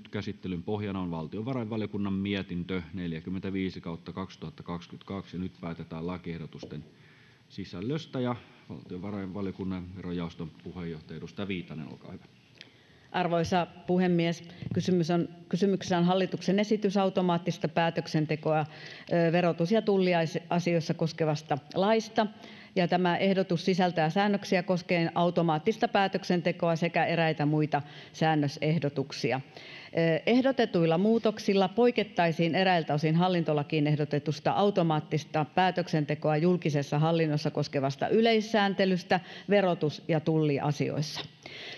Käsittelyn pohjana on valtiovarainvaliokunnan mietintö VaVM 45/2022 vp. Nyt päätetään lakiehdotusten sisällöstä. — Valtiovarainvaliokunnan verojaoston puheenjohtaja, edustaja Viitanen, olkaa hyvä. Arvoisa puhemies! Kysymyksessä on hallituksen esitys automaattista päätöksentekoa verotus- ja tulliasioissa koskevasta laista. Tämä ehdotus sisältää säännöksiä koskien automaattista päätöksentekoa sekä eräitä muita säännösehdotuksia. Ehdotetuilla muutoksilla poikettaisiin eräiltä osin hallintolakiin ehdotetusta automaattista päätöksentekoa julkisessa hallinnossa koskevasta yleissääntelystä verotus- ja tulliasioissa.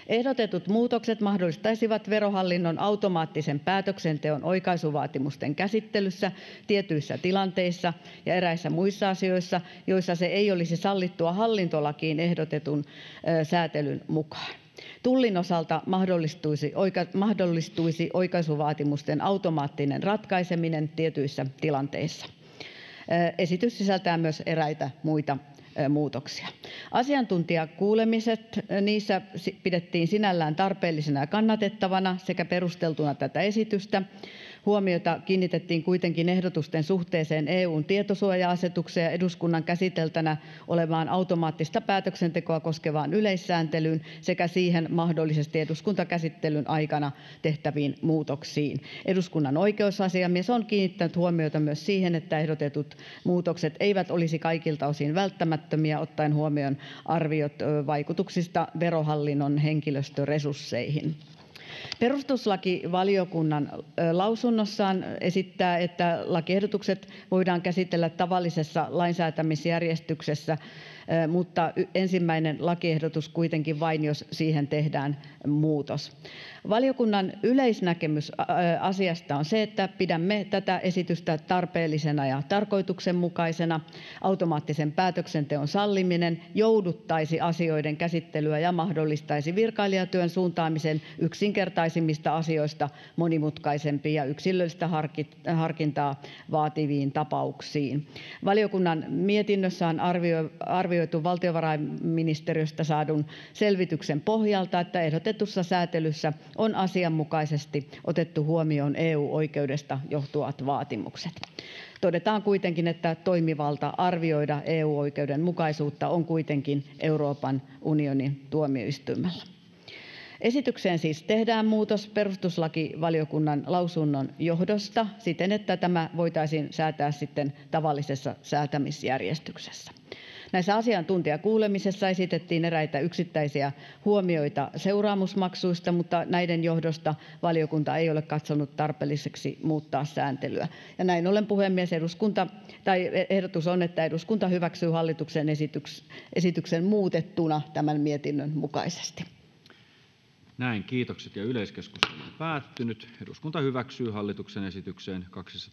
Ehdotetut muutokset mahdollistaisivat Verohallinnon automaattisen päätöksenteon oikaisuvaatimusten käsittelyssä tietyissä tilanteissa ja eräissä muissa asioissa, joissa se ei olisi sallittua hallintolakiin ehdotetun säätelyn mukaan. Tullin osalta mahdollistuisi oikaisuvaatimusten automaattinen ratkaiseminen tietyissä tilanteissa. Esitys sisältää myös eräitä muita muutoksia. Asiantuntijakuulemisissa pidettiin sinällään tarpeellisena ja kannatettavana sekä perusteltuna tätä esitystä. Huomiota kiinnitettiin kuitenkin ehdotusten suhteeseen EU:n tietosuoja-asetukseen ja eduskunnan käsiteltävänä olevaan automaattista päätöksentekoa koskevaan yleissääntelyyn sekä siihen mahdollisesti eduskuntakäsittelyn aikana tehtäviin muutoksiin. Eduskunnan oikeusasiamies on kiinnittänyt huomiota myös siihen, että ehdotetut muutokset eivät olisi kaikilta osin välttämättömiä ottaen huomioon arviot vaikutuksista Verohallinnon henkilöstöresursseihin. Perustuslakivaliokunta lausunnossaan esittää, että lakiehdotukset voidaan käsitellä tavallisessa lainsäätämisjärjestyksessä, mutta ensimmäinen lakiehdotus kuitenkin vain, jos siihen tehdään muutos. Valiokunnan yleisnäkemys asiasta on se, että pidämme tätä esitystä tarpeellisena ja tarkoituksenmukaisena. Automaattisen päätöksenteon salliminen jouduttaisi asioiden käsittelyä ja mahdollistaisi virkailijatyön suuntaamisen yksinkertaisimmista asioista monimutkaisempiin ja yksilöllistä harkintaa vaativiin tapauksiin. Valiokunnan mietinnössä on arvioitu valtiovarainministeriöstä saadun selvityksen pohjalta, että ehdotetussa säätelyssä on asianmukaisesti otettu huomioon EU-oikeudesta johtuvat vaatimukset. Todetaan kuitenkin, että toimivalta arvioida EU-oikeuden mukaisuutta on kuitenkin Euroopan unionin tuomioistuimella. Esitykseen siis tehdään muutos perustuslakivaliokunnan lausunnon johdosta siten, että tämä voitaisiin säätää sitten tavallisessa säätämisjärjestyksessä. Näissä asiantuntijakuulemisissa esitettiin eräitä yksittäisiä huomioita seuraamusmaksuista, mutta näiden johdosta valiokunta ei ole katsonut tarpeelliseksi muuttaa sääntelyä. Näin ollen, puhemies, ehdotus on, että eduskunta hyväksyy hallituksen esityksen muutettuna tämän mietinnön mukaisesti. Näin, kiitokset. Yleiskeskustelu on päättynyt. Eduskunta hyväksyy hallituksen esitykseen 202